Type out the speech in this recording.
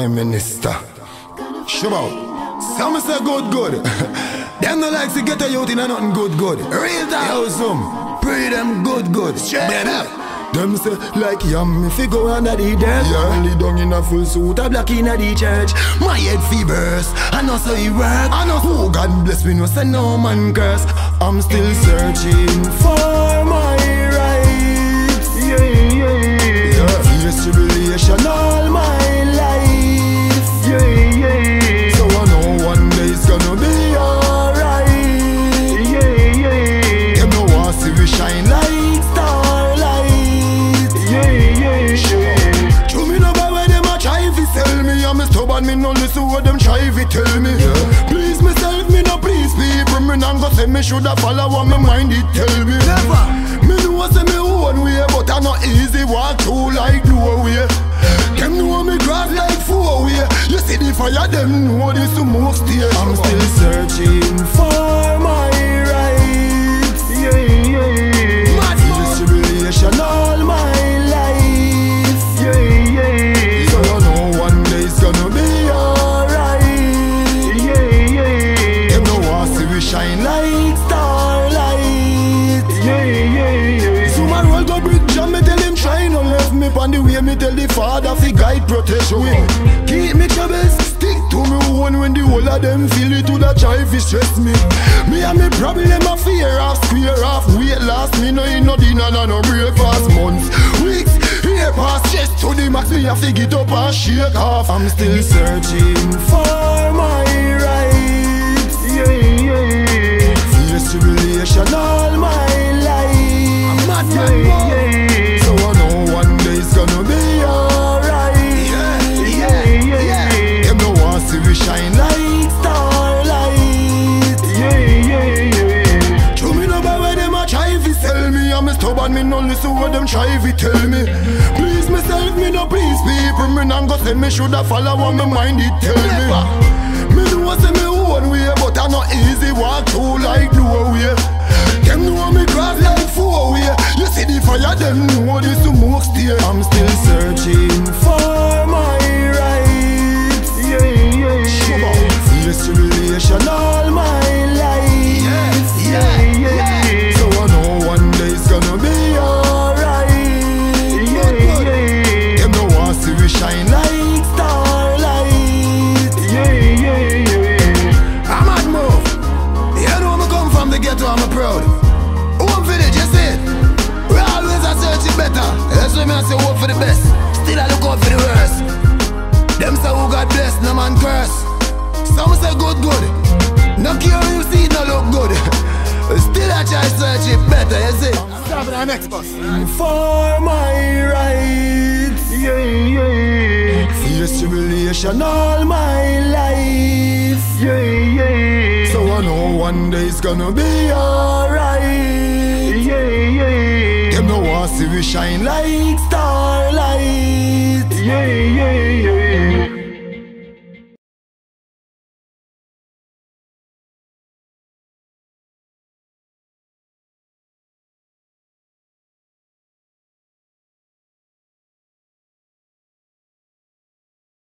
Ryme Minista. Shubo. Some say good, good. them no like to get a youth in a nothing good, good. Real time. Yo, some. Pray them good, good. Straight up. Them say like yam if you go under the dirt Yeah Only down in a full suit a black in a the church My head fevers I know so it work I know who God bless me no say no man curse I'm still searching for my shine like starlight. Yeah yeah yeah. True me no buy when them a try fi sell me. Me stubborn me no listen what them try fi tell me. Please myself me no please people. Me nah go say me shoulda follow what me mind it tell me. Never. Me know say me own way But I no easy walk through like no way. Them know me grass like four way. You see the fire them know the smoke stay I'm still searching for my way me tell the father fi guide protect me Keep me troubles stick to me one when the whole of them feel it to the try fi stress me. Me and me problem a fear off square off weight loss. Me no eat no dinner no no breakfast. Months weeks year past chest to the max me have to get up and shake off. I'm still searching for my no listen what them try fi tell me. Please myself me no please people. Me nah go say me shoulda follow what me mind it tell me. Me know say me own way But I not easy walk through like no way. Them know me cross like four way. You see the fire them know the smoke stay I'm still searching for my rights. Yeah yeah Face tribulation better That's why me I say hope for the best Still I look out for the worst Them say who God bless no man curse Some say good good No care you see it no look good Still I try search it better you see Stopping our next bus. for my rights. Yeah, yeah. Face tribulation all my life. Yeah, yeah. So I know one day it's gonna be alright. See we shine like starlight. Yeah, yeah, yeah.